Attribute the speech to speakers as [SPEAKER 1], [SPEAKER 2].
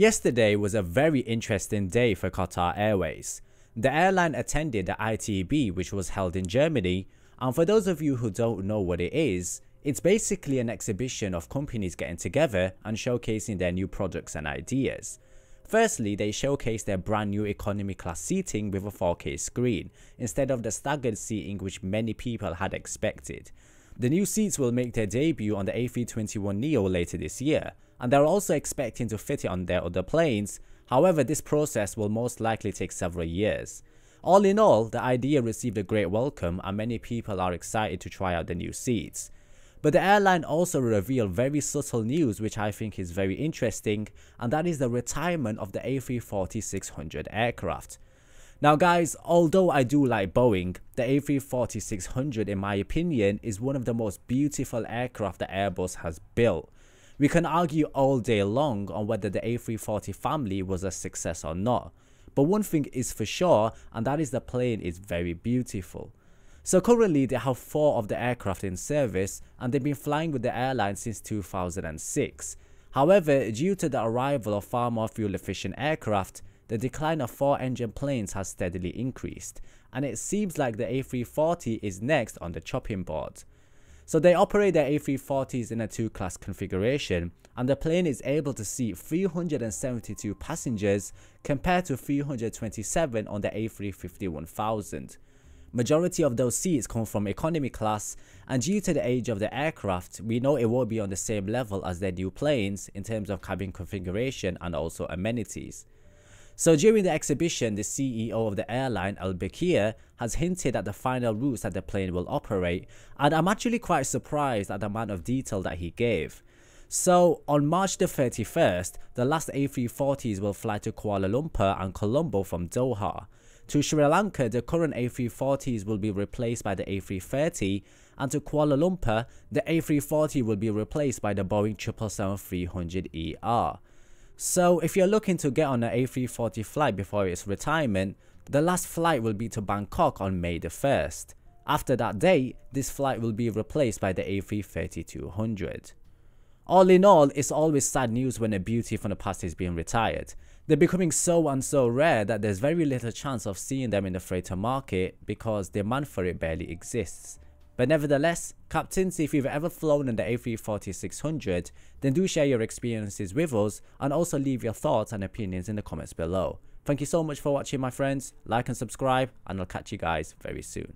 [SPEAKER 1] Yesterday was a very interesting day for Qatar Airways. The airline attended the ITB which was held in Germany and for those of you who don't know what it is, it's basically an exhibition of companies getting together and showcasing their new products and ideas. Firstly, they showcased their brand new economy class seating with a 4K screen, instead of the staggered seating which many people had expected. The new seats will make their debut on the A321neo later this year, and they're also expecting to fit it on their other planes, however this process will most likely take several years. All in all, the idea received a great welcome and many people are excited to try out the new seats. But the airline also revealed very subtle news which I think is very interesting and that is the retirement of the A340-600 aircraft. Now guys, although I do like Boeing, the A340-600 in my opinion is one of the most beautiful aircraft that Airbus has built. We can argue all day long on whether the A340 family was a success or not, but one thing is for sure and that is the plane is very beautiful. So currently they have 4 of the aircraft in service and they've been flying with the airline since 2006. However, due to the arrival of far more fuel efficient aircraft, the decline of 4 engine planes has steadily increased and it seems like the A340 is next on the chopping board. So they operate their A340s in a two class configuration and the plane is able to seat 372 passengers compared to 327 on the A350-1000. Majority of those seats come from economy class and due to the age of the aircraft, we know it won't be on the same level as their new planes in terms of cabin configuration and also amenities. So during the exhibition, the CEO of the airline, Al Baker, has hinted at the final routes that the plane will operate, and I'm actually quite surprised at the amount of detail that he gave. So on March the 31st, the last A340s will fly to Kuala Lumpur and Colombo from Doha. To Sri Lanka, the current A340s will be replaced by the A330, and to Kuala Lumpur, the A340 will be replaced by the Boeing 777-300ER. So if you're looking to get on an A340 flight before its retirement, the last flight will be to Bangkok on May the 1st. After that date, this flight will be replaced by the A330-200. All in all, it's always sad news when a beauty from the past is being retired. They're becoming so and so rare that there's very little chance of seeing them in the freighter market because demand for it barely exists. But nevertheless, captains, if you've ever flown in the A340-600, then do share your experiences with us and also leave your thoughts and opinions in the comments below. Thank you so much for watching my friends, like and subscribe and I'll catch you guys very soon.